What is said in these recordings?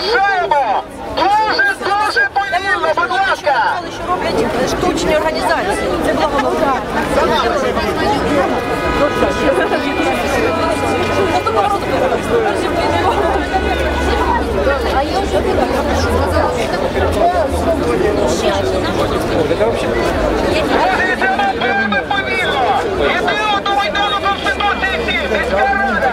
Завершаємо! Дуже, дуже подібно, будь ласка! Що роблять штучні організації. Це благодать. А я вже сказала, що повільно! Єдиного до майдану Конституції сільська рада!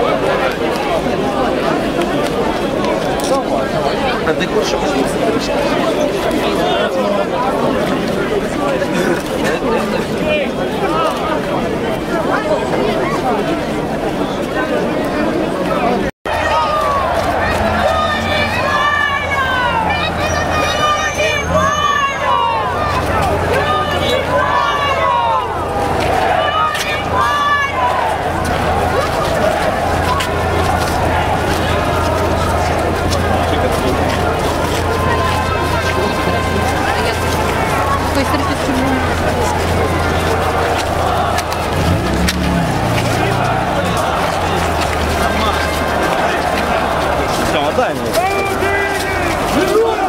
Давай, давай. А ты хочешь Go Demons!